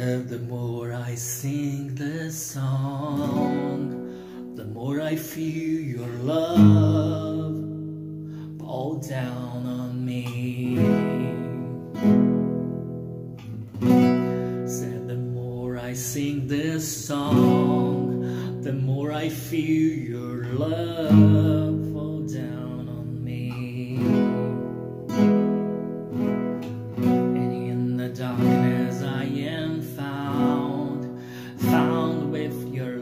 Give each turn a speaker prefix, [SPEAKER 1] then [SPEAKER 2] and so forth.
[SPEAKER 1] Said the more I sing this song, the more I feel your love fall down on me. Said the more I sing this song, the more I feel your love with your